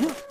Huh?